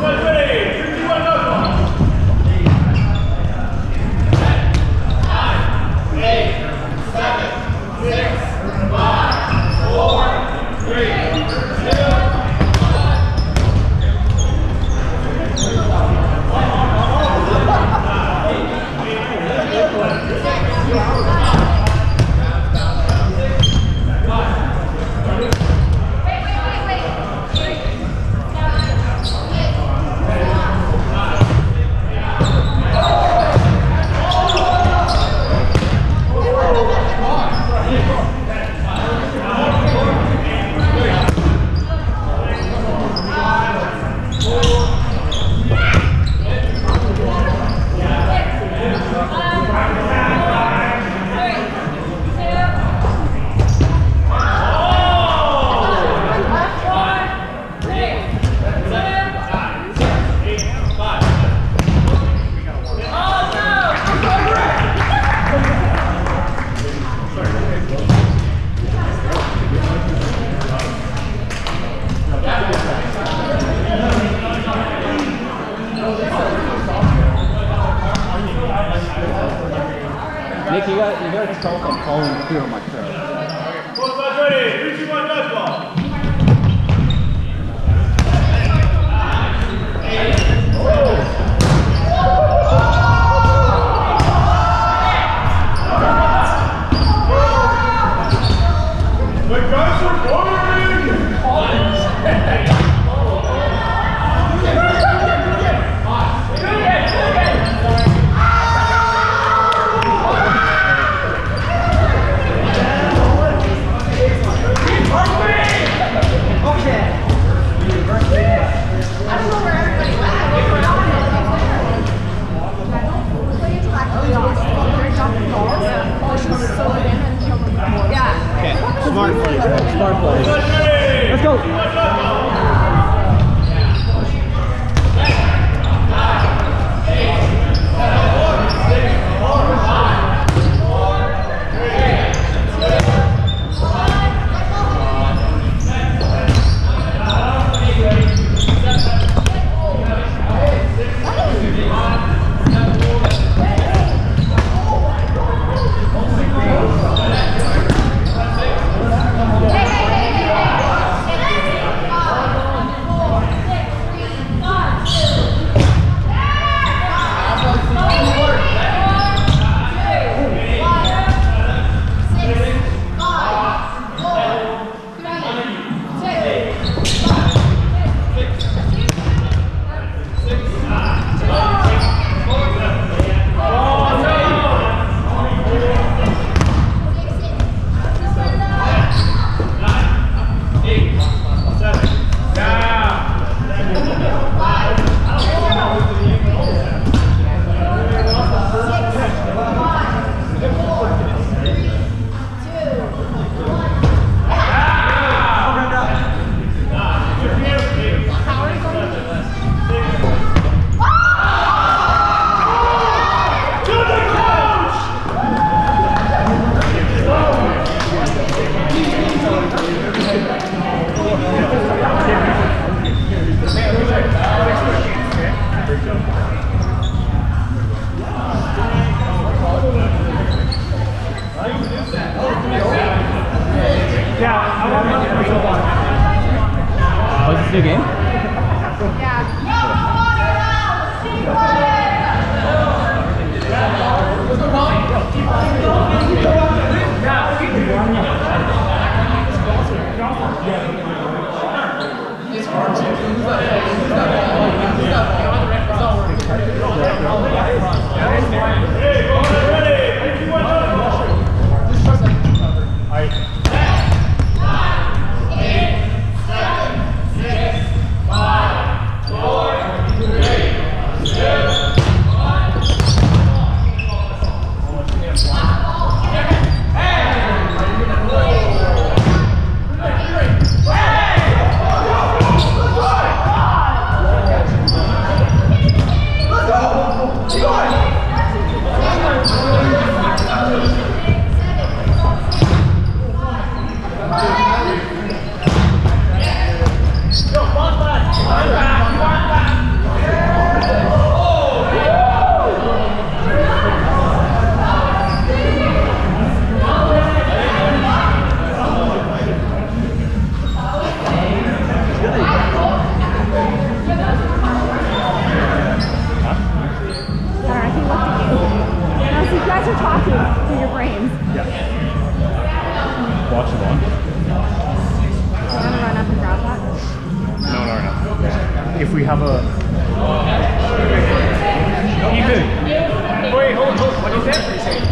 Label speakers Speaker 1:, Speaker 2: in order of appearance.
Speaker 1: Nick, on calling clear my Smart play, smart play. Let's go. Oh, is this new game?
Speaker 2: Hey,
Speaker 1: Watch it on.
Speaker 3: You want to run up and grab that?
Speaker 1: No, no, no. If we have a. Ethan!
Speaker 4: Wait, hold on, hold on. What is that?